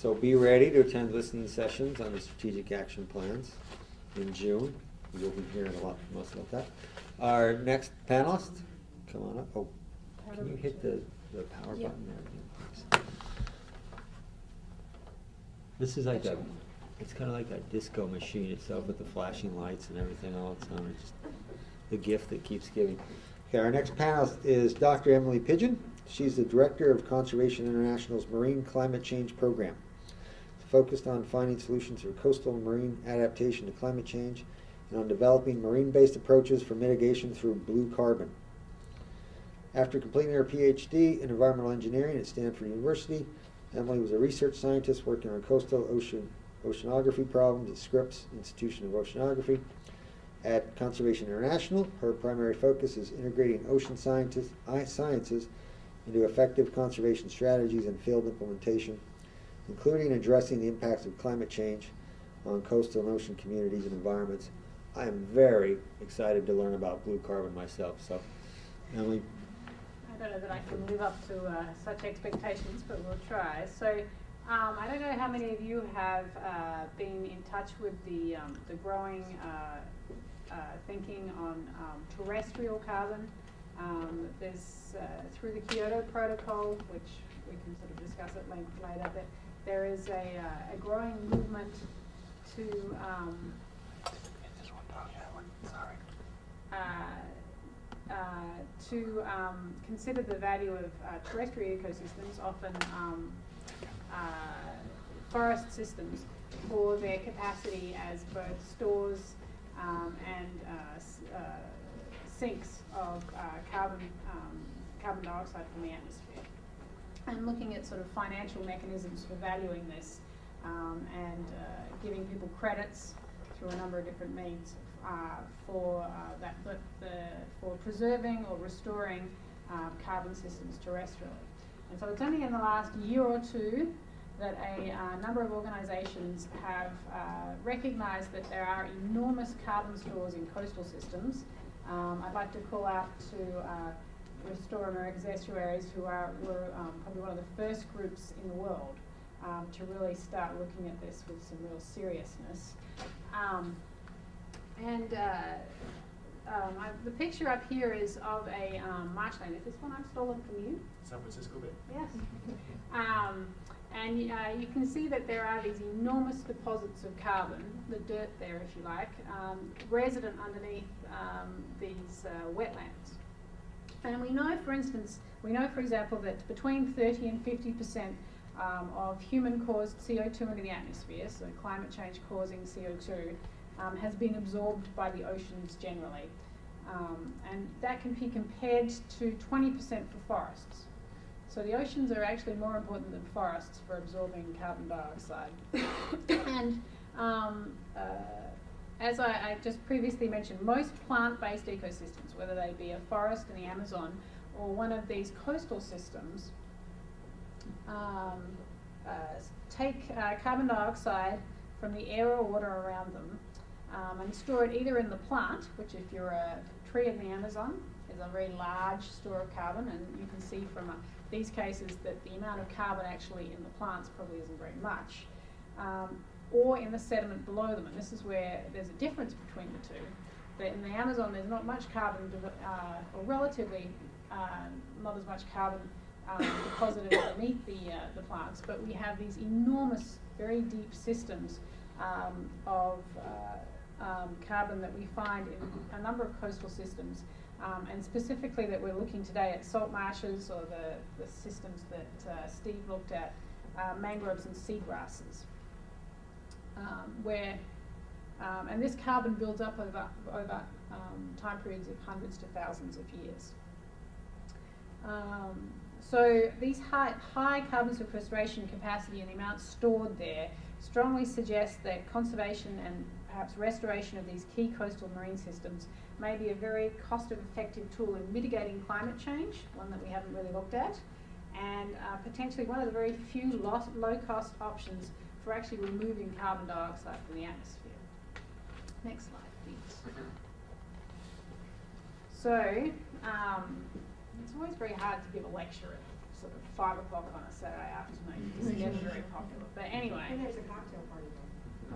So be ready to attend listening sessions on the strategic action plans in June. You'll be hearing a lot from us about that. Our next panelist, come on up. Oh, can you hit the, the power Yeah. button there? again, please? This is like a, it's kind of like that disco machine itself with the flashing lights and everything all the time. It's just the gift that keeps giving. Okay, our next panelist is Dr. Emily Pidgeon. She's the Director of Conservation International's Marine Climate Change Program. Focused on finding solutions for coastal marine adaptation to climate change and on developing marine-based approaches for mitigation through blue carbon. After completing her PhD in environmental engineering at Stanford University, Emily was a research scientist working on coastal ocean oceanography problems at Scripps Institution of Oceanography. At Conservation International, her primary focus is integrating ocean sciences into effective conservation strategies and field implementation, including addressing the impacts of climate change on coastal and ocean communities and environments. I am very excited to learn about blue carbon myself. So, Emily, I don't know that I can live up to uh, such expectations, but we'll try. So, um, I don't know how many of you have uh, been in touch with the um, the growing uh, uh, thinking on um, terrestrial carbon. Um, there's uh, through the Kyoto Protocol, which we can sort of discuss at length later, but there is a, uh, a growing movement to um, uh, uh, to um, consider the value of uh, terrestrial ecosystems, often um, uh, forest systems, for their capacity as both stores um, and sinks of carbon, um, carbon dioxide from the atmosphere. And looking at sort of financial mechanisms for valuing this um, and uh, giving people credits through a number of different means uh, for uh, that, the, the, for preserving or restoring um, carbon systems terrestrially. And so it's only in the last year or two that a uh, number of organisations have uh, recognised that there are enormous carbon stores in coastal systems. Um, I'd like to call out to Restore America's Estuaries, who are were um, probably one of the first groups in the world um, to really start looking at this with some real seriousness. Um, and uh, um, I, the picture up here is of a um, marshland. Is this one I've stolen from you? San Francisco Bay. Yes. Um, and uh, you can see that there are these enormous deposits of carbon, the dirt there, if you like, um, resident underneath um, these uh, wetlands. And we know, for instance, we know, for example, that between 30 and 50 percent um, of human-caused CO2 into the atmosphere, so climate change causing CO2, um, has been absorbed by the oceans generally. Um, and that can be compared to 20% for forests. So the oceans are actually more important than forests for absorbing carbon dioxide. and um, uh, as I, I just previously mentioned, most plant-based ecosystems, whether they be a forest in the Amazon or one of these coastal systems, um, uh, take uh, carbon dioxide from the air or water around them um, and store it either in the plant, which if you're a tree in the Amazon is a very large store of carbon, and you can see from uh, these cases that the amount of carbon actually in the plants probably isn't very much, um, or in the sediment below them, and this is where there's a difference between the two. That in the Amazon there's not much carbon, uh, or relatively uh, not as much carbon um, deposited beneath the, uh, the plants, but we have these enormous, very deep systems um, of uh, um, carbon that we find in a number of coastal systems, um, and specifically that we're looking today at salt marshes or the, the systems that uh, Steve looked at, uh, mangroves and seagrasses, um, where um, and this carbon builds up over over um, time periods of hundreds to thousands of years. Um, so these high, high carbon sequestration capacity and the amount stored there strongly suggest that conservation and perhaps restoration of these key coastal marine systems may be a very cost-effective tool in mitigating climate change, one that we haven't really looked at, and uh, potentially one of the very few low-cost options for actually removing carbon dioxide from the atmosphere. Next slide, please. So, um, it's always very hard to give a lecture at sort of five o'clock on a Saturday afternoon. It's never very popular. But anyway. And there's a cocktail party.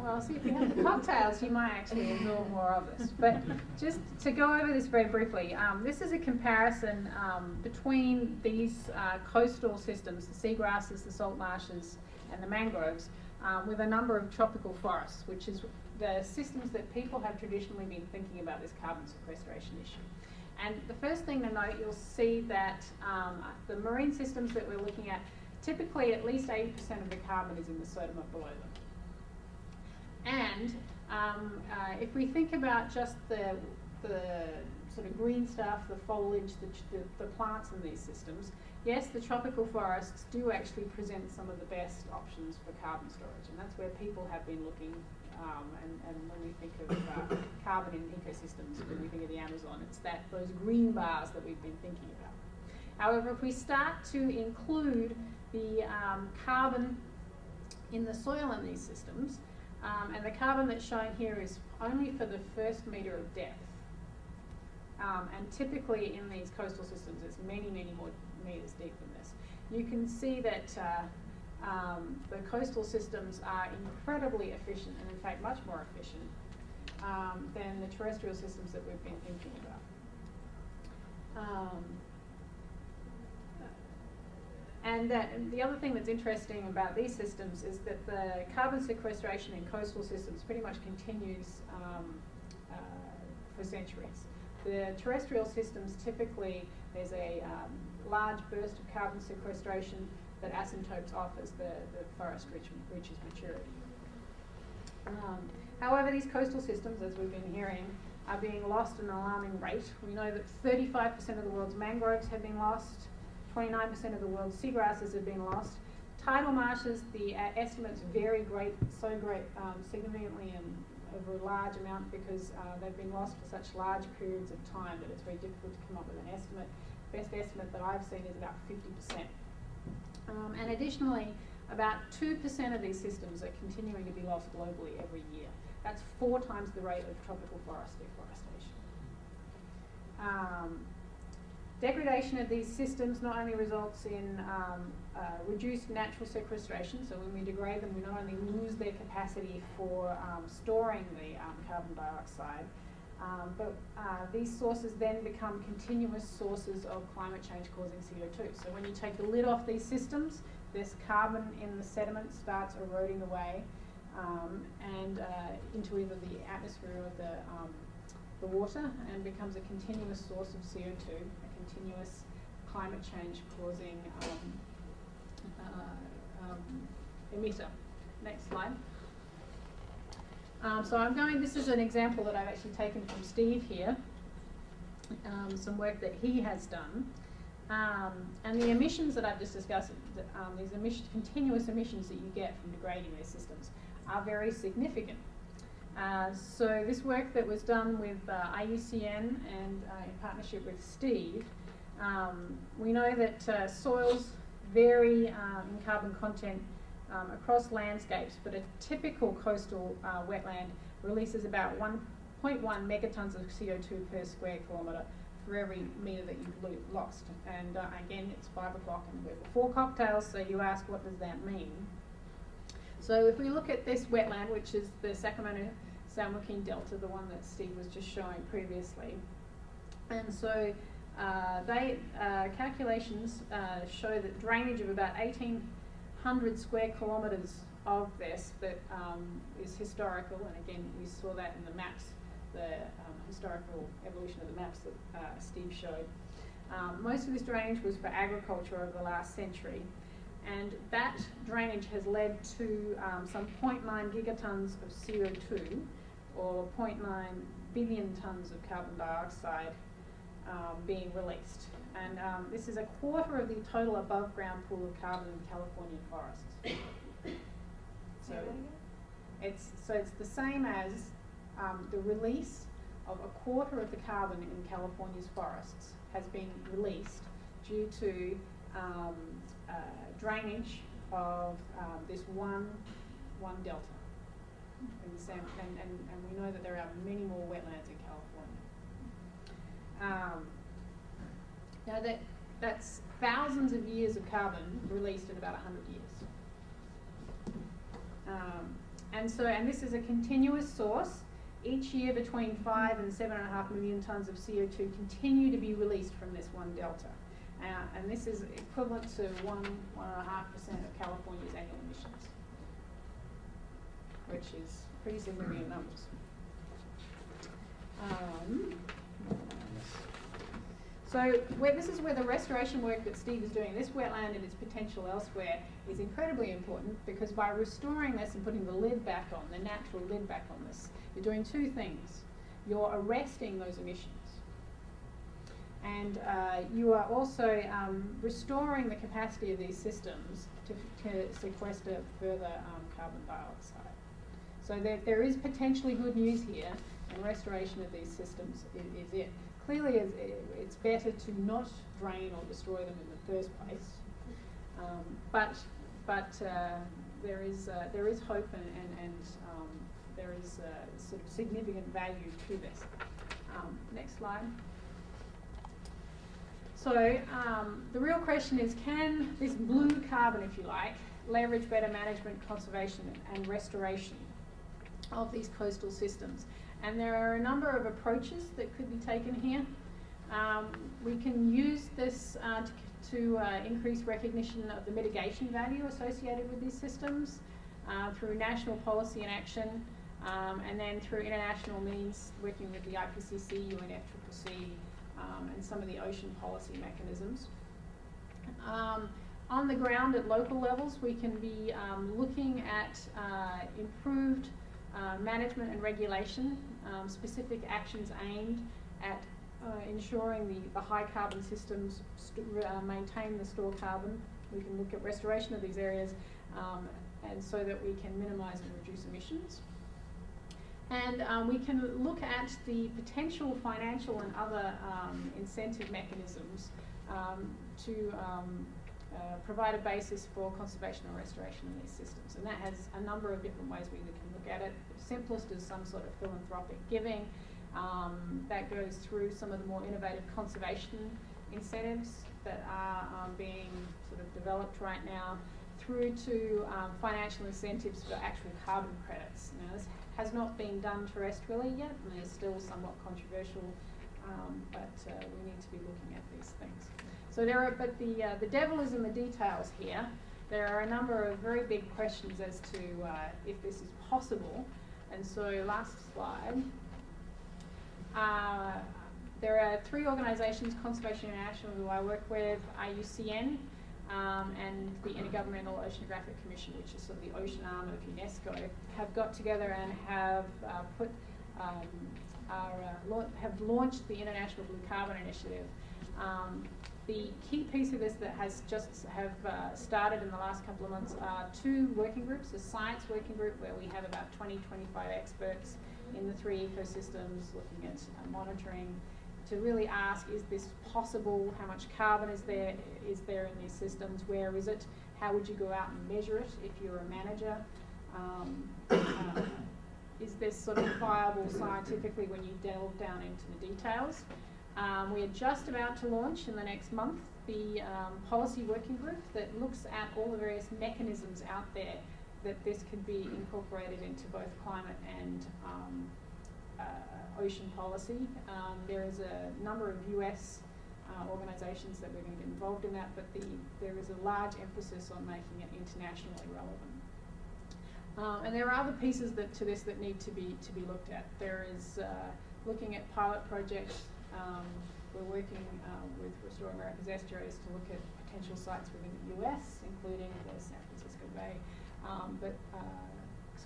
Well, see, if you have the cocktails, you might actually absorb more of this. But just to go over this very briefly, um, this is a comparison um, between these uh, coastal systems, the seagrasses, the salt marshes, and the mangroves, um, with a number of tropical forests, which is the systems that people have traditionally been thinking about this carbon sequestration issue. And the first thing to note, you'll see that um, the marine systems that we're looking at, typically at least 80% of the carbon is in the sediment below them. And um, uh, if we think about just the, the sort of green stuff, the foliage, the, the, the plants in these systems, yes, the tropical forests do actually present some of the best options for carbon storage. And that's where people have been looking. Um, and, and when we think of uh, carbon in ecosystems, when we think of the Amazon, it's that those green bars that we've been thinking about. However, if we start to include the um, carbon in the soil in these systems, um, and the carbon that's shown here is only for the first metre of depth. Um, and typically in these coastal systems, it's many, many more metres deep than this. You can see that uh, um, the coastal systems are incredibly efficient, and in fact much more efficient um, than the terrestrial systems that we've been thinking about. Um, and that, the other thing that's interesting about these systems is that the carbon sequestration in coastal systems pretty much continues um, uh, for centuries. The terrestrial systems typically, there's a um, large burst of carbon sequestration that asymptotes off as the, the forest reach, reaches maturity. Um, however, these coastal systems, as we've been hearing, are being lost at an alarming rate. We know that 35% of the world's mangroves have been lost, 29% of the world's seagrasses have been lost. Tidal marshes, the uh, estimates vary great, so great, um, significantly and over a large amount because uh, they've been lost for such large periods of time that it's very difficult to come up with an estimate. Best estimate that I've seen is about 50%. Um, and additionally, about 2% of these systems are continuing to be lost globally every year. That's four times the rate of tropical forest deforestation. Um, degradation of these systems not only results in um, uh, reduced natural sequestration, so when we degrade them, we not only lose their capacity for um, storing the um, carbon dioxide, um, but uh, these sources then become continuous sources of climate change causing CO2. So when you take the lid off these systems, this carbon in the sediment starts eroding away um, and uh, into either the atmosphere or the, the water and becomes a continuous source of CO2, a continuous climate change causing um, uh, um, emitter. Next slide. Um, so I'm going, this is an example that I've actually taken from Steve here, um, some work that he has done. Um, and the emissions that I've just discussed, um, these emission, continuous emissions that you get from degrading these systems are very significant. Uh, so this work that was done with uh, IUCN and uh, in partnership with Steve, um, we know that uh, soils vary um, in carbon content um, across landscapes, but a typical coastal uh, wetland releases about 1.1 megatons of CO2 per square kilometre for every metre that you've lost. And again, it's five o'clock and we're before cocktails, so you ask, what does that mean? So if we look at this wetland, which is the Sacramento Joaquin Delta, the one that Steve was just showing previously, and so uh, they uh, calculations uh, show that drainage of about 1,800 square kilometres of this that um, is historical, and again we saw that in the maps, the um, historical evolution of the maps that uh, Steve showed. Um, most of this drainage was for agriculture over the last century, and that drainage has led to um, some 0.9 gigatons of CO2, or 0.9 billion tons of carbon dioxide um, being released. And um, this is a quarter of the total above ground pool of carbon in Californian forests. So it's, so it's the same as um, the release of a quarter of the carbon in California's forests has been released due to um, uh, drainage of um, this one, one delta. San, and, and, and we know that there are many more wetlands in California. Um, now that That's thousands of years of carbon released in about 100 years. Um, and so, and this is a continuous source. Each year, between five and seven and a half million tons of CO2 continue to be released from this one delta. Uh, and this is equivalent to one, one and a half percent of California's annual emissions, which is pretty significant numbers. Um, so where, this is where the restoration work that Steve is doing, this wetland and its potential elsewhere, is incredibly important because by restoring this and putting the lid back on, the natural lid back on this, you're doing two things. You're arresting those emissions. And uh, you are also um, restoring the capacity of these systems to, to sequester further um, carbon dioxide. So there, there is potentially good news here, and restoration of these systems is, is it clearly it's, better to not drain or destroy them in the first place. Um, but but uh, there is uh, there is hope and and, and um, there is uh, sort of significant value to this. Um, next slide. So um, the real question is, can this blue carbon, if you like, leverage better management, conservation, and restoration of these coastal systems? And there are a number of approaches that could be taken here. Um, we can use this uh, to, to uh, increase recognition of the mitigation value associated with these systems uh, through national policy and action, um, and then through international means, working with the IPCC, UNFCCC, um, and some of the ocean policy mechanisms. Um, on the ground at local levels, we can be um, looking at uh, improved uh, management and regulation, um, specific actions aimed at uh, ensuring the, the high carbon systems uh, maintain the store carbon. We can look at restoration of these areas um, and so that we can minimise and reduce emissions. And um, we can look at the potential financial and other um, incentive mechanisms um, to um, uh, provide a basis for conservation and restoration in these systems. And that has a number of different ways we can look at it. The simplest is some sort of philanthropic giving. Um, that goes through some of the more innovative conservation incentives that are um, being sort of developed right now through to um, financial incentives for actual carbon credits. Now, this has not been done terrestrially yet, and is still somewhat controversial, um, but uh, we need to be looking at these things. So there are, but the, uh, the devil is in the details here. There are a number of very big questions as to uh, if this is possible. And so last slide. Uh, there are three organisations, Conservation International, who I work with, IUCN, um, and the Intergovernmental Oceanographic Commission, which is sort of the ocean arm of UNESCO, have got together and have uh, put um, are, uh, la have launched the International Blue Carbon Initiative. Um, the key piece of this that has just have uh, started in the last couple of months are two working groups, a science working group where we have about 20, 25 experts in the three ecosystems looking at uh, monitoring to really ask, is this possible? How much carbon is there, is there in these systems? Where is it? How would you go out and measure it if you're a manager? Um, uh, is this sort of viable scientifically when you delve down into the details? Um, we are just about to launch in the next month the um, policy working group that looks at all the various mechanisms out there that this could be incorporated into both climate and um, uh, ocean policy. Um, there is a number of US uh, organisations that we're going to get involved in that, but the, there is a large emphasis on making it internationally relevant. Um, and there are other pieces that, to this that need to be to be looked at. There is uh, looking at pilot projects um, we're working uh, with Restore America's Estuaries to look at potential sites within the US, including the San Francisco Bay. Um, but uh,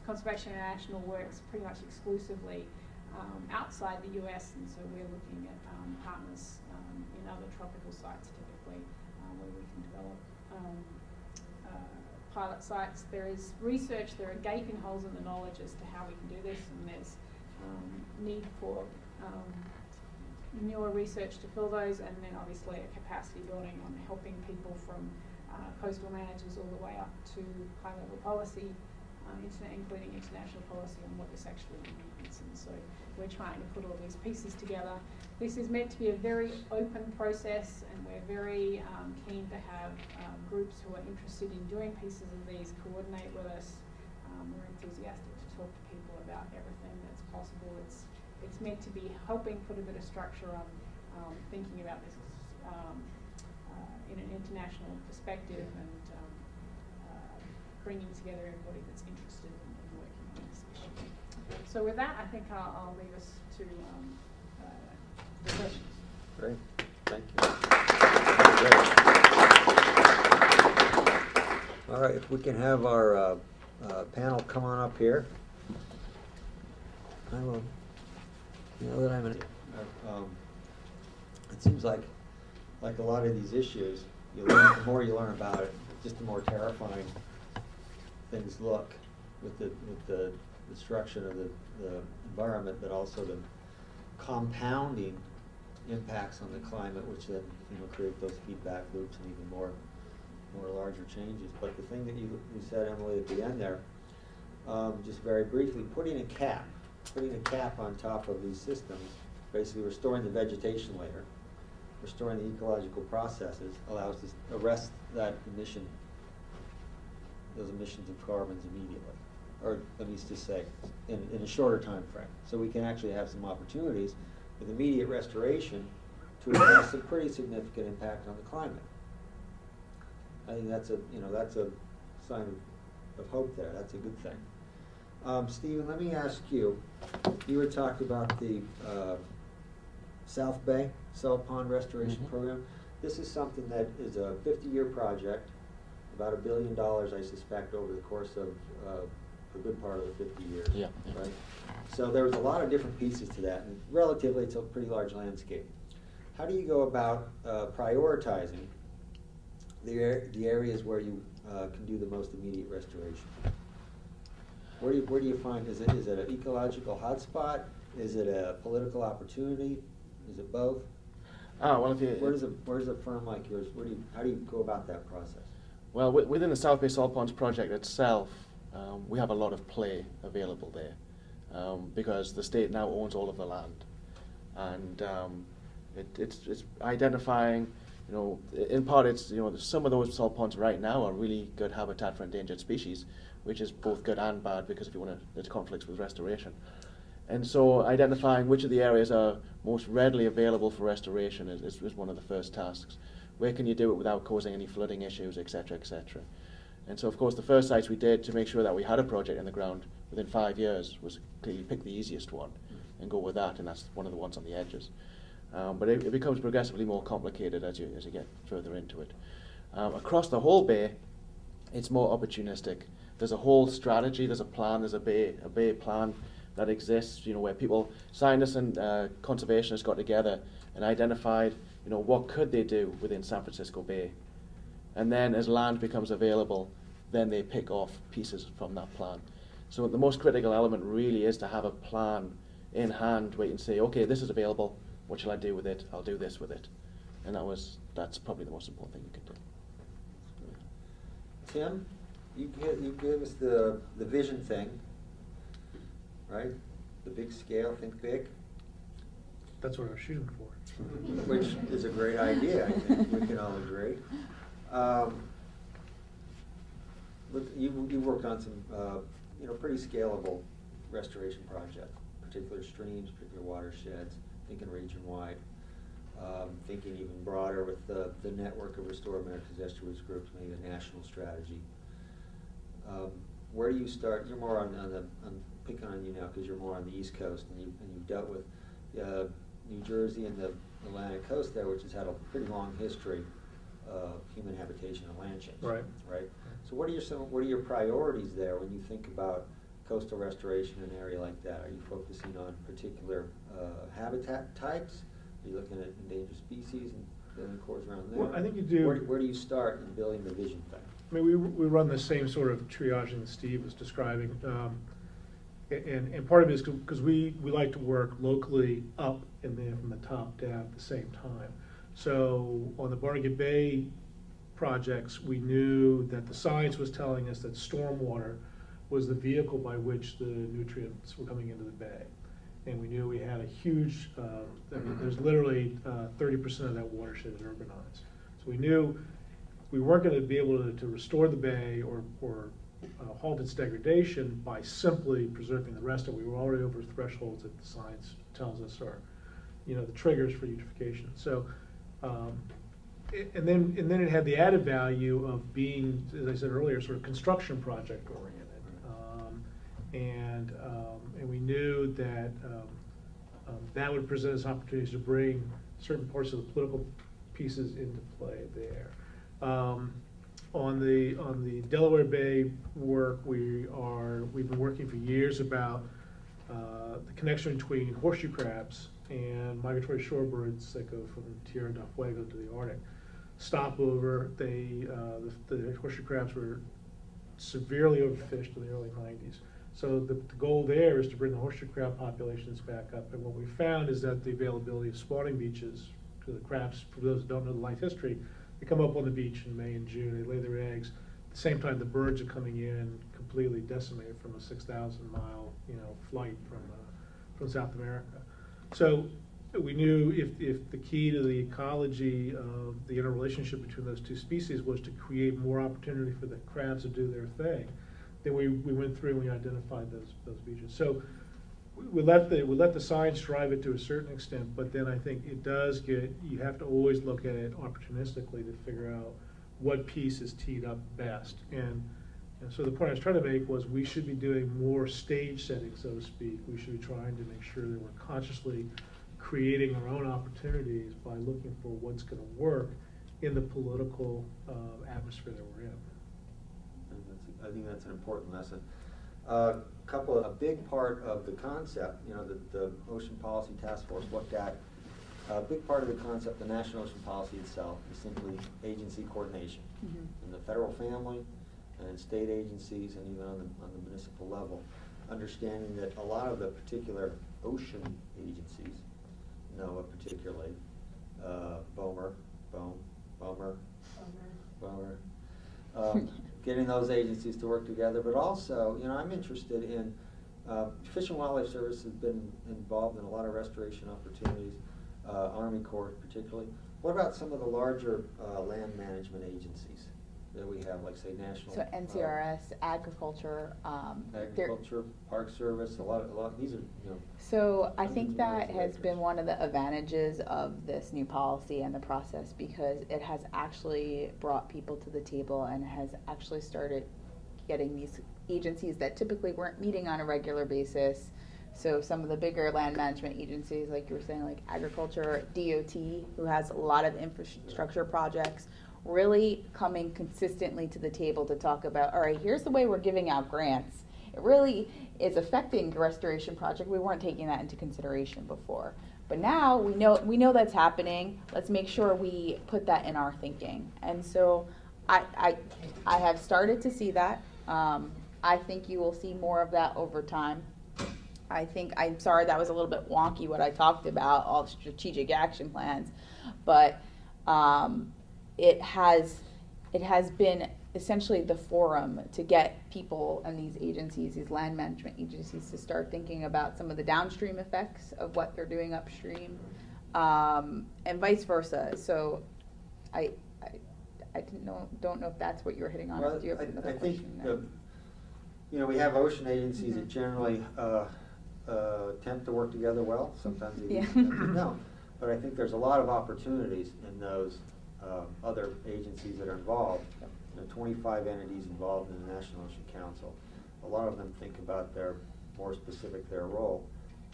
Conservation International works pretty much exclusively um, outside the US, and so we're looking at um, partners um, in other tropical sites typically uh, where we can develop um, uh, pilot sites. There is research, there are gaping holes in the knowledge as to how we can do this, and there's need for newer research to fill those, and then obviously a capacity building on helping people from uh, coastal managers all the way up to high level policy uh, interna- including international policy on what this actually means. And so we're trying to put all these pieces together. This is meant to be a very open process, and we're very um, keen to have um, groups who are interested in doing pieces of these coordinate with us. Um, we're enthusiastic to talk to people about everything that's possible. It's it's meant to be helping put a bit of structure on um, thinking about this um, uh, in an international perspective and um, uh, bringing together everybody that's interested in, in working on this issue. So with that, I think I'll, I'll leave us to um, uh, the questions. Great, thank you. All right, if we can have our uh, uh, panel come on up here. I will, now that I'm in, um, it seems like, like a lot of these issues, you learn, the more you learn about it, just the more terrifying things look with the, with the destruction of the, the environment, but also the compounding impacts on the climate, which then, you know, create those feedback loops and even more, more larger changes. But the thing that you, you said, Emily, at the end there, um, just very briefly, putting a cap, putting a cap on top of these systems, basically restoring the vegetation layer, restoring the ecological processes, allows us to arrest that emission, those emissions of carbons immediately. Or let me just say, in, in a shorter time frame. So we can actually have some opportunities with immediate restoration to address a pretty significant impact on the climate. I think that's a, you know, that's a sign of, of hope there. That's a good thing. Um, Stephen, let me ask you, you had talked about the, uh, South Bay Salt Pond Restoration Mhm. Program. This is something that is a fifty-year project, about a billion dollars, I suspect, over the course of, uh, a good part of the fifty years. Yeah, yeah. Right? So there was a lot of different pieces to that, and relatively, it's a pretty large landscape. How do you go about, uh, prioritizing the, ar- the areas where you, uh, can do the most immediate restoration? Where do you, where do you find, is it, is it an ecological hotspot? Is it a political opportunity? Is it both? Ah, well, if you, Where does a, where does a firm like yours, where do you, how do you go about that process? well, wi- within the South Bay Salt Ponds project itself, um, we have a lot of play available there um, because the state now owns all of the land, and um, it, it's, it's identifying. You know, in part, it's you know some of those salt ponds right now are really good habitat for endangered species, which is both good and bad because if you want to, there's conflicts with restoration. And so identifying which of the areas are most readily available for restoration is, is, is one of the first tasks. Where can you do it without causing any flooding issues, etc., etc. And so, of course, the first sites we did to make sure that we had a project in the ground within five years was clearly pick the easiest one and go with that, and that's one of the ones on the edges. Um, but it, it becomes progressively more complicated as you, as you get further into it. Um, across the whole bay, it's more opportunistic. There's a whole strategy, there's a plan, there's a bay, a bay plan that exists, you know, where people, scientists and uh, conservationists got together and identified, you know, what could they do within San Francisco Bay. And then as land becomes available, then they pick off pieces from that plan. So the most critical element really is to have a plan in hand where you can say, okay, this is available, what shall I do with it? I'll do this with it. And that was, that's probably the most important thing you could do. Tim, you gave, you gave us the, the vision thing, right? The big scale, think big, That's what I was shooting for. which is a great idea, I think, we can all agree. Um, Look, you, you worked on some, uh, you know, pretty scalable restoration projects, particular streams, particular watersheds, thinking region-wide. Um, thinking even broader with the, the network of Restore America's Estuaries groups, maybe a national strategy. Um, where do you start? You're more on, on the, I'm picking on you now because you're more on the East Coast and, you, and you've dealt with uh, New Jersey and the Atlantic coast there, which has had a pretty long history of human habitation and land change. Right. Right. So what are your some, what are your priorities there when you think about coastal restoration in an area like that? Are you focusing on particular uh, habitat types? Are you looking at endangered species and building cores around there? Well, I think you do- Where, where do you start in building the vision thing? I mean, we, we run the same sort of triaging that Steve was describing. Um, and, and part of it is because we, we like to work locally up and then from the top down at the same time. So on the Barnegat Bay projects, we knew that the science was telling us that stormwater was the vehicle by which the nutrients were coming into the bay. And we knew we had a huge, uh, there's literally uh, thirty percent of that watershed is urbanized. So we knew we weren't gonna be able to, to restore the bay or, or uh, halt its degradation by simply preserving the rest of it. We were already over thresholds that the science tells us are, you know, the triggers for eutrophication. So, um, and then, and then it had the added value of being, as I said earlier, sort of construction project oriented. Um, And, um, and we knew that, um, um, that would present us opportunities to bring certain parts of the political pieces into play there. Um, on the, on the Delaware Bay work, we are, we've been working for years about uh, the connection between horseshoe crabs and migratory shorebirds that go from Tierra del Fuego to the Arctic. Stopover, they, uh, the, the horseshoe crabs were severely overfished in the early nineties. So the, the goal there is to bring the horseshoe crab populations back up, and what we found is that the availability of spawning beaches to the crabs, for those who don't know the life history, they come up on the beach in May and June, they lay their eggs. At the same time, the birds are coming in completely decimated from a six thousand mile, you know, flight from, uh, from South America. So we knew if, if the key to the ecology of the interrelationship between those two species was to create more opportunity for the crabs to do their thing, then we, we went through and we identified those, those beaches. So we- let the, we let the science drive it to a certain extent, but then I think it does get, you have to always look at it opportunistically to figure out what piece is teed up best. And, and so the point I was trying to make was we should be doing more stage setting, so to speak. We should be trying to make sure that we're consciously creating our own opportunities by looking for what's gonna work in the political, uh, atmosphere that we're in. And that's- I think that's an important lesson. A couple, a big part of the concept, you know, that the Ocean Policy Task Force looked at, a big part of the concept, the National Ocean Policy itself, is simply agency coordination. In the federal family, and in state agencies, and even on the, on the municipal level. Understanding that a lot of the particular ocean agencies, NOAA particularly, uh, BOEMRE, BOM, BOEMRE, Bummer. Um, Getting those agencies to work together, but also, you know, I'm interested in, uh, Fish and Wildlife Service has been involved in a lot of restoration opportunities, uh, Army Corps particularly. What about some of the larger uh, land management agencies that we have, like say National? So uh, NCRS, agriculture, um, there- Agriculture, Park Service, a lot, a lot, these are, you know, So I Hundreds think that of has acres. been one of the advantages of this new policy and the process because it has actually brought people to the table and has actually started getting these agencies that typically weren't meeting on a regular basis. So some of the bigger land management agencies, like you were saying, like agriculture, DOT, who has a lot of infrastructure projects, really coming consistently to the table to talk about, all right, here's the way we're giving out grants. It really is affecting the restoration project. We weren't taking that into consideration before. But now we know we know that's happening. Let's make sure we put that in our thinking. And so I I, I have started to see that. Um, I think you will see more of that over time. I think I'm sorry that was a little bit wonky what I talked about all strategic action plans, but um, it has it has been essentially the forum to get people and these agencies, these land management agencies, to start thinking about some of the downstream effects of what they're doing upstream, um, and vice versa. So, I, I, I didn't know, don't know if that's what you were hitting on. Well, do you have I- another I think, uh, You know, we have ocean agencies that Mhm. generally uh, uh, tend to work together well, sometimes they Yeah. don't. But I think there's a lot of opportunities in those uh, other agencies that are involved. Yep. You know, twenty-five entities involved in the National Ocean Council. A lot of them think about their, more specific, their role.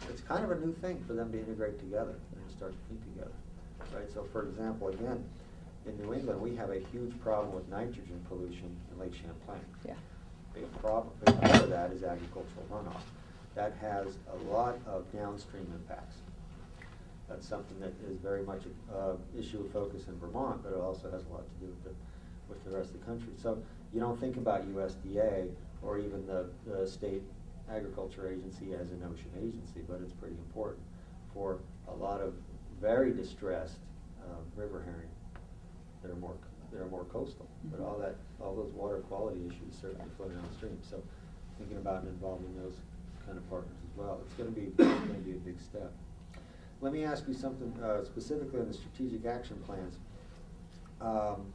It's kind of a new thing for them to integrate together and start to think together, right? So for example, again, in New England, we have a huge problem with nitrogen pollution in Lake Champlain. Yeah. Big problem, big part of that is agricultural runoff. That has a lot of downstream impacts. That's something that is very much an uh, issue of focus in Vermont, but it also has a lot to do with the, with the rest of the country. So you don't think about USDA or even the, the state agriculture agency as an ocean agency, but it's pretty important for a lot of very distressed, uh, river herring that are more, that are more coastal. But Mhm. all that, all those water quality issues certainly flow downstream. So thinking about involving those kind of partners as well. It's gonna be, it's gonna be a big step. Let me ask you something, uh, specifically on the strategic action plans. Um,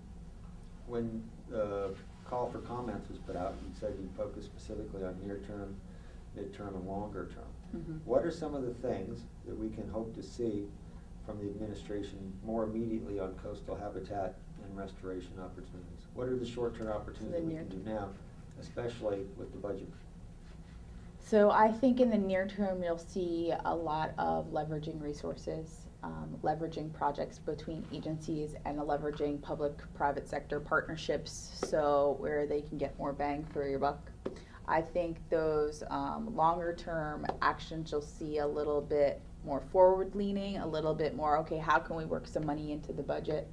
when, uh, call for comments was put out, you said you focus specifically on near-term, mid-term, and longer-term. Mhm. What are some of the things that we can hope to see from the administration more immediately on coastal habitat and restoration opportunities? What are the short-term opportunities we can do now, especially with the budget? So I think in the near term, you'll see a lot of leveraging resources, um, leveraging projects between agencies and leveraging public-private sector partnerships, so where they can get more bang for your buck. I think those um, longer-term actions, you'll see a little bit more forward-leaning, a little bit more, okay, how can we work some money into the budget?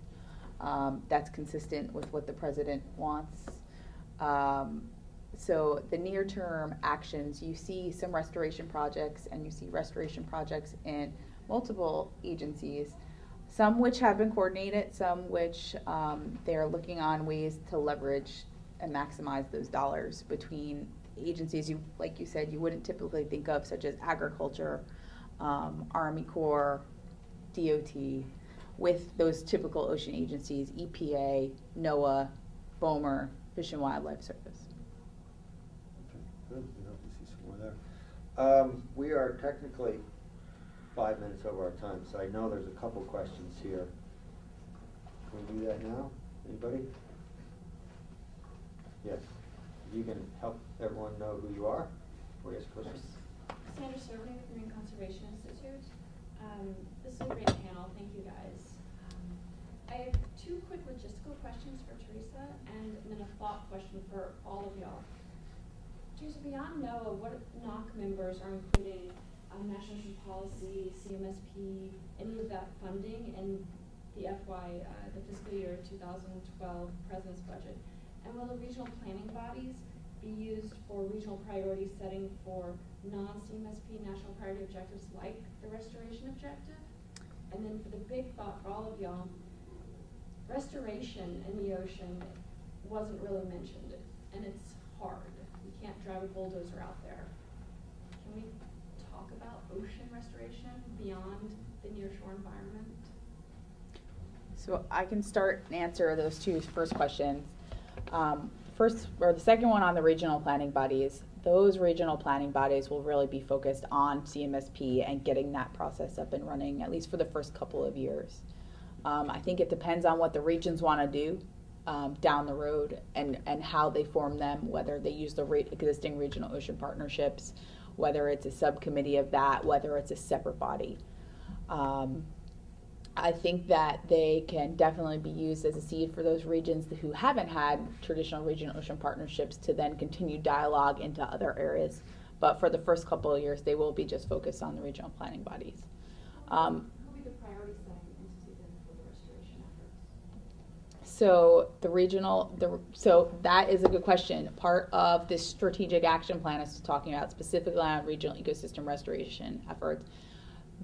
Um, that's consistent with what the president wants. Um, so the near-term actions, you see some restoration projects and you see restoration projects in multiple agencies, some which have been coordinated, some which um, they're looking on ways to leverage and maximize those dollars between agencies you, like you said, you wouldn't typically think of, such as agriculture, um, Army Corps, DOT, with those typical ocean agencies, EPA, NOAA, BOEMRE, Fish and Wildlife Service. Okay, Good, we hope to see some more there. Um, we are technically five minutes over our time, so I know there's a couple questions here. Can we do that now? Anybody? Yes. You can help everyone know who you are you ask questions. Sandra Cerveny with Marine Conservation Institute. Um, this is a great panel, thank you guys. Um, I have two quick logistical questions for Teresa and then a thought question for all of y'all. Teresa, beyond NOAA, what NOC members are including um, National Ocean Policy, CMSP, any of that funding in the FY, uh, the fiscal year 2012 President's budget? And will the regional planning bodies be used for regional priority setting for non-CMSP national priority objectives like the restoration objective? And then for the big thought for all of y'all, restoration in the ocean wasn't really mentioned, and it's hard. Can't drive a bulldozer out there. Can we talk about ocean restoration beyond the nearshore environment? So I can start and answer those two first questions. Um, first, or the second one on the regional planning bodies, those regional planning bodies will really be focused on CMSP and getting that process up and running, at least for the first couple of years. Um, I think it depends on what the regions want to do um, down the road and, and how they form them, whether they use the re- existing regional ocean partnerships, whether it's a subcommittee of that, whether it's a separate body. Um, I think that they can definitely be used as a seed for those regions who haven't had traditional regional ocean partnerships to then continue dialogue into other areas. But for the first couple of years, they will be just focused on the regional planning bodies. Um, Who will be the priority setting entity then for the restoration efforts? So the regional, the, so that is a good question. Part of this strategic action plan is talking about specifically on regional ecosystem restoration efforts.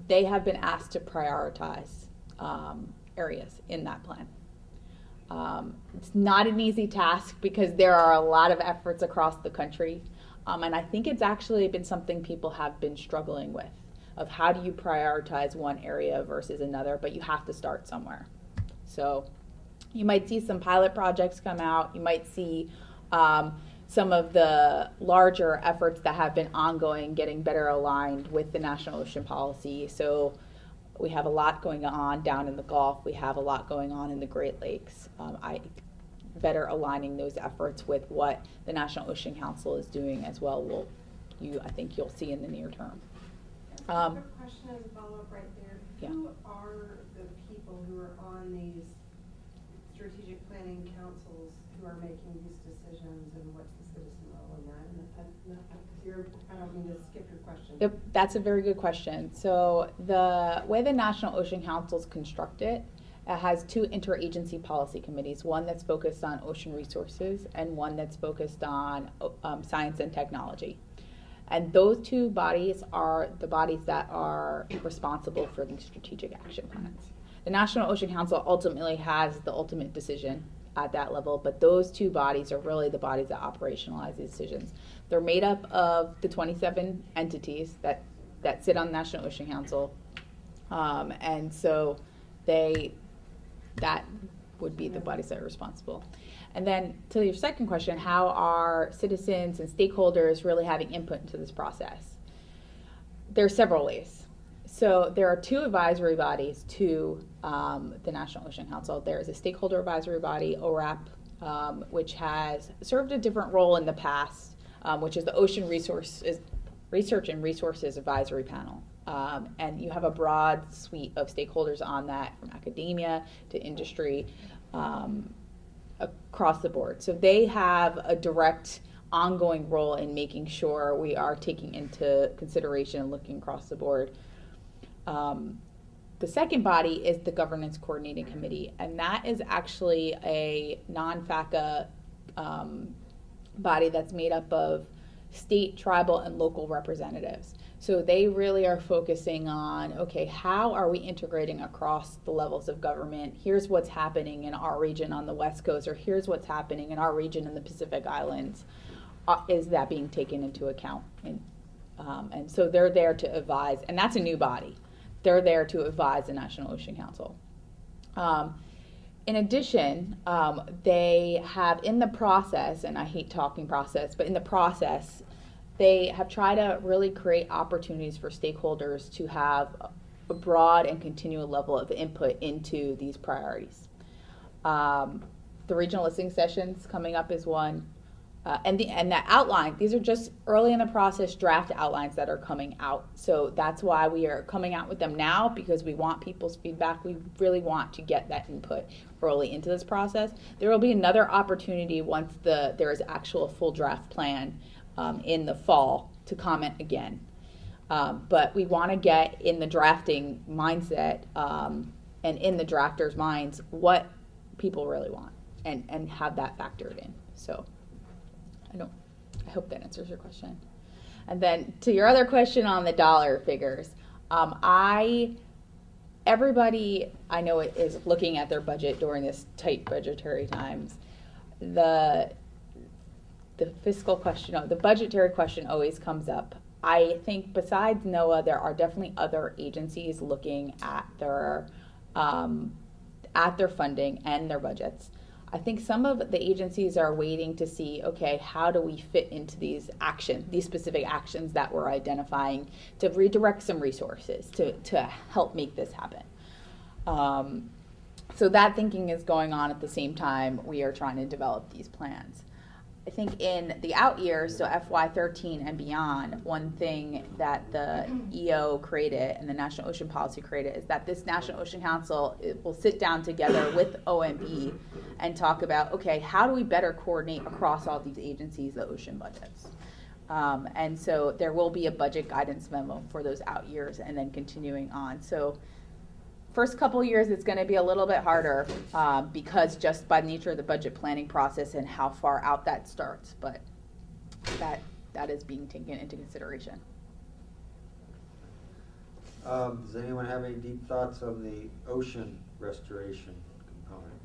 They have been asked to prioritize um, areas in that plan. Um, it's not an easy task because there are a lot of efforts across the country. Um, and I think it's actually been something people have been struggling with of how do you prioritize one area versus another, but you have to start somewhere. So you might see some pilot projects come out. You might see um, some of the larger efforts that have been ongoing getting better aligned with the National Ocean Policy. So we have a lot going on down in the Gulf. We have a lot going on in the Great Lakes. Um, I better aligning those efforts with what the National Ocean Council is doing as well. Will you? I think you'll see in the near term. Um, question as a follow-up right there. Yeah. Who are the people who are on these strategic planning councils who are making these decisions and what's the citizen role in that? And I, don't mean to skip your question. Yep, that's a very good question. So the way the National Ocean Council is constructed, it has two interagency policy committees, one that's focused on ocean resources and one that's focused on um, science and technology. And those two bodies are the bodies that are responsible for the strategic action plans. The National Ocean Council ultimately has the ultimate decision at that level, but those two bodies are really the bodies that operationalize these decisions. They're made up of the 27 entities that, that sit on the National Ocean Council. Um, and so they, that would be the bodies that are responsible. And then to your second question, how are citizens and stakeholders really having input into this process? There are several ways. So there are two advisory bodies to um, the National Ocean Council. There is a stakeholder advisory body, ORAP, um, which has served a different role in the past, um, which is the Ocean Resources Research and Resources Advisory Panel. Um, and you have a broad suite of stakeholders on that, from academia to industry, um, across the board. So they have a direct, ongoing role in making sure we are taking into consideration and looking across the board. Um, the second body is the Governance Coordinating Committee, and that is actually a non-FACA um, body that's made up of state, tribal, and local representatives. So they really are focusing on okay, how are we integrating across the levels of government? Here's what's happening in our region on the West Coast, or here's what's happening in our region in the Pacific Islands. Uh, is that being taken into account? And, um, and so they're there to advise, and that's a new body. They're there to advise the National Ocean Council. Um, in addition, um, they have in the process, and I hate talking process, but in the process, they have tried to really create opportunities for stakeholders to have a broad and continual level of input into these priorities. Um, the regional listening sessions coming up is one. Uh, and the and that outline these are just early in the process draft outlines that are coming out. So that's why we are coming out with them now because we want people's feedback. We really want to get that input early into this process. There will be another opportunity once the there is actual full draft plan um, in the fall to comment again. Um, but we want to get in the drafting mindset um, and in the drafters minds what people really want and and have that factored in. So I don't. I hope that answers your question. And then to your other question on the dollar figures, um, I everybody I know is looking at their budget during this tight budgetary times. The the fiscal question, the budgetary question always comes up. I think besides NOAA, there are definitely other agencies looking at their um, at their funding and their budgets. I think some of the agencies are waiting to see, okay, how do we fit into these action, these specific actions that we're identifying to redirect some resources to, to help make this happen. Um, so that thinking is going on at the same time we are trying to develop these plans. I think in the out years, so FY13 and beyond, one thing that the EO created and the National Ocean Policy created is that this National Ocean Council will sit down together with OMB and talk about okay, how do we better coordinate across all these agencies the ocean budgets? Um, and so there will be a budget guidance memo for those out years and then continuing on. So first couple years it's going to be a little bit harder uh, because just by nature of the budget planning process and how far out that starts but that that is being taken into consideration Um, does anyone have any deep thoughts on the ocean restoration component?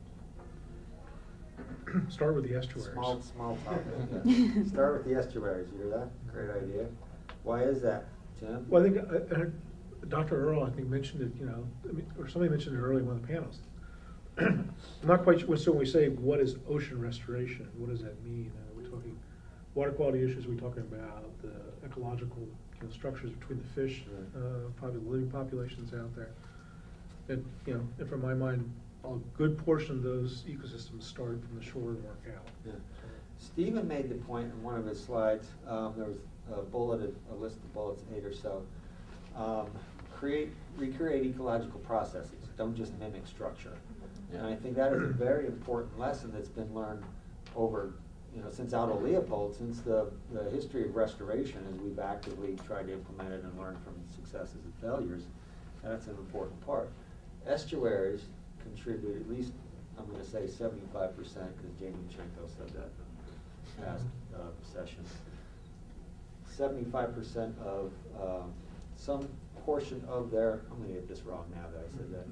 Start with the estuaries. Small, small topic. yeah. Start with the estuaries, you hear that? Great idea. Why is that, Tim? Well, I think, uh, uh, Dr. Earle, I think, mentioned it, you know, I mean, or somebody mentioned it earlier in one of the panels. I'm not quite sure, so when we say, what is ocean restoration, what does that mean? Uh, we're talking water quality issues, we're talking about the ecological, you know, structures between the fish, Right. uh, probably the living populations out there. And, you know, and from my mind, a good portion of those ecosystems started from the shore and work out. Yeah. Stephen made the point in one of his slides, um, there was a bulleted, a list of bullets, eight or so. Um, create, recreate ecological processes, don't just mimic structure. And I think that is a very important lesson that's been learned over, you know, since Aldo Leopold, since the, the history of restoration, as we've actively tried to implement it and learn from successes and failures, that's an important part. Estuaries contribute at least, I'm gonna say seventy-five percent, because Jane Lubchenco said that in the past, uh, session. Seventy-five percent of, um, some portion of their, I'm gonna get this wrong now that I said that,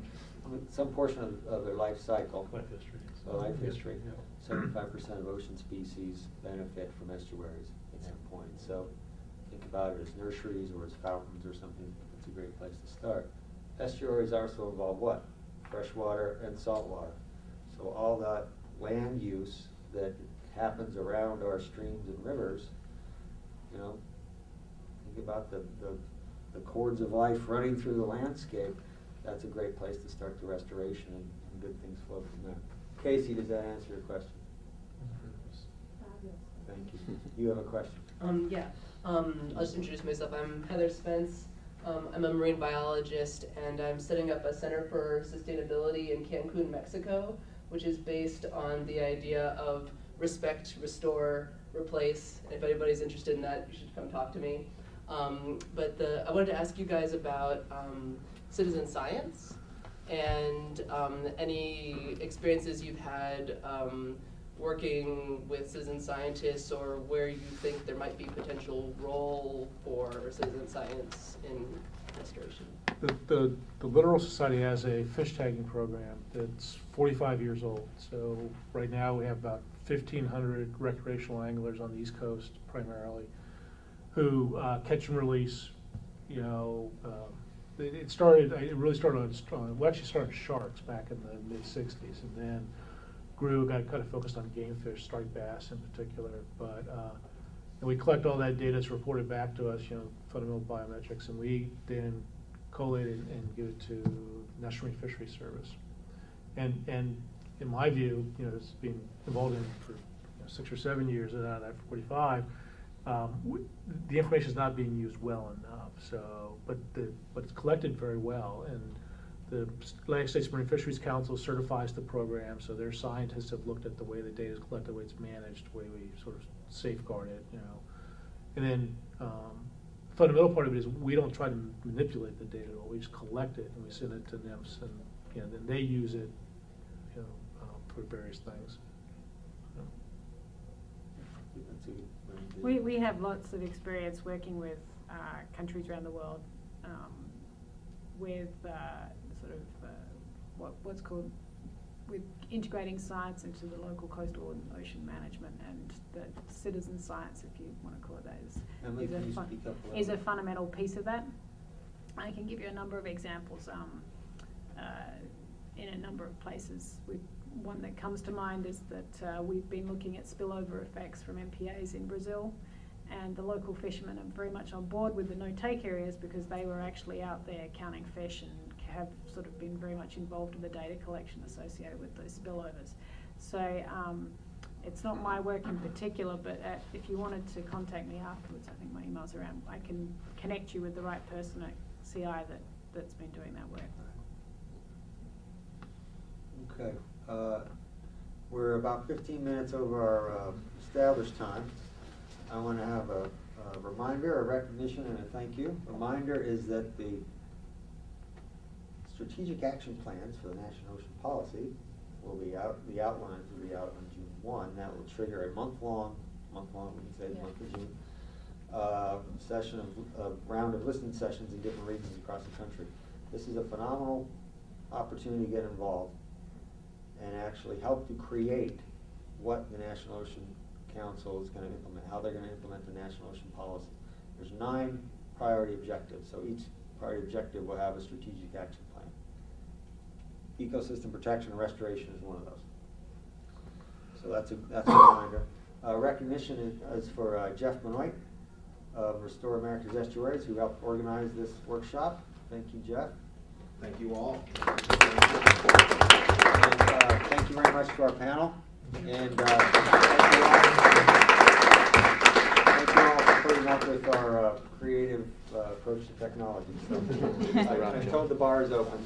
I mean, some portion of, of their life cycle. Life history. So life history, seventy-five percent of ocean species benefit from estuaries at some point. So think about it as nurseries or as fountains or something, it's a great place to start. Estuaries also involve what? Freshwater and saltwater. So all that land use that happens around our streams and rivers, you know, think about the, the, the chords of life running through the landscape, that's a great place to start the restoration and, and good things flow from there. Casey, does that answer your question? Thank you. You have a question? Um, yeah. Um, I'll just introduce myself. I'm Heather Spence. Um, I'm a marine biologist, and I'm setting up a Center for Sustainability in Cancun, Mexico, which is based on the idea of respect, restore, replace. If anybody's interested in that, you should come talk to me. Um, but the, I wanted to ask you guys about um, citizen science and um, any experiences you've had um, working with citizen scientists or where you think there might be potential role for citizen science in restoration. The, the, the Littoral Society has a fish tagging program that's forty-five years old. So right now, we have about fifteen hundred recreational anglers on the East Coast primarily, who uh, catch and release, you know, um, it, it started, it really started on, on- we actually started sharks back in the mid-sixties, and then grew, got kind of focused on game fish, striped bass in particular, but, uh, and we collect all that data, it's reported back to us, you know, fundamental biometrics, and we then collate it and give it to National Marine Fisheries Service. And, and in my view, you know, it's been involved in for you know, six or seven years, and out for forty-five, um, the information is not being used well enough, so, but the, but it's collected very well, and the Atlantic States Marine Fisheries Council certifies the program, so their scientists have looked at the way the data is collected, the way it's managed, the way we sort of safeguard it, you know. And then, um, fundamental part of it is we don't try to manipulate the data at all, we just collect it and we send it to NMFS and, you know, then they use it, you know, uh, for various things. That's a good- We, we have lots of experience working with uh, countries around the world um, with uh, sort of uh, what, what's called with integrating science into the local coastal and ocean management and the citizen science, if you want to call it that, is, is, a, fun- speak up a is a fundamental piece of that. I can give you a number of examples um, uh, in a number of places. We, one that comes to mind is that uh, we've been looking at spillover effects from MPAs in Brazil, and the local fishermen are very much on board with the no-take areas because they were actually out there counting fish and have sort of been very much involved in the data collection associated with those spillovers. So um, it's not my work in particular, but uh, if you wanted to contact me afterwards, I think my email's around. I can connect you with the right person at CI that, that's been doing that work. Okay, uh, we're about fifteen minutes over our uh, established time. I want to have a, a reminder, a recognition, and a thank you. Reminder is that the strategic action plans for the National Ocean Policy will be out, the outlines will be out on June one. That will trigger a month-long, month-long, we can say, Yeah. month of June, uh, session of, a round of listening sessions in different regions across the country. This is a phenomenal opportunity to get involved and actually help to create what the National Ocean Council is gonna implement, how they're gonna implement the National Ocean Policy. There's nine priority objectives, so each priority objective will have a strategic action plan. Ecosystem protection and restoration is one of those. So that's a, that's a reminder. Uh, recognition is, is for uh, Jeff Benoit of Restore America's Estuaries, who helped organize this workshop. Thank you, Jeff. Thank you all. Thank you very much to our panel, and uh, thank you all- thank you all for putting up with our uh, creative uh, approach to technology. So, I I told the bar is open.